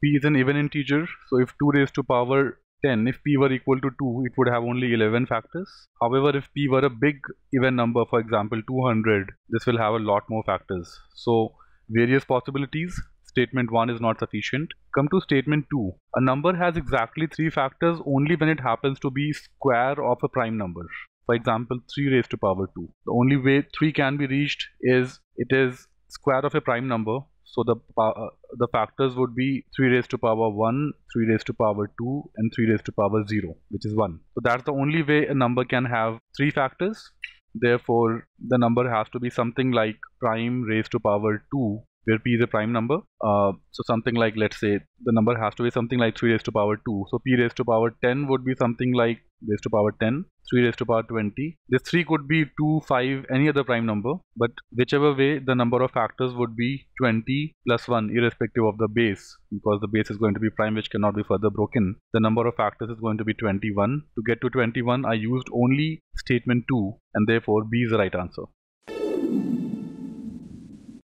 p is an even integer. So if 2 raised to power 10 if p were equal to 2 it would have only 11 factors. However if p were a big even number for example 200 this will have a lot more factors. So various possibilities. Statement 1 is not sufficient. Come to statement 2 a number has exactly 3 factors only when it happens to be square of a prime number. For example 3 raised to power 2 the only way 3 can be reached is it is square of a prime number so the uh, the factors would be 3 raised to power 1, 3 raised to power 2 and 3 raised to power 0 which is 1. So that's the only way a number can have 3 factors. Therefore the number has to be something like prime raised to power 2 where p is a prime number. Uh, so something like let's say the number has to be something like 3 raised to power 2. So p raised to power 10 would be something like raised to power 10 3 raised to power 20 this 3 could be 2 5 any other prime number but whichever way the number of factors would be 20 plus 1 irrespective of the base because the base is going to be prime which cannot be further broken the number of factors is going to be 21 to get to 21 I used only statement 2 and therefore B is the right answer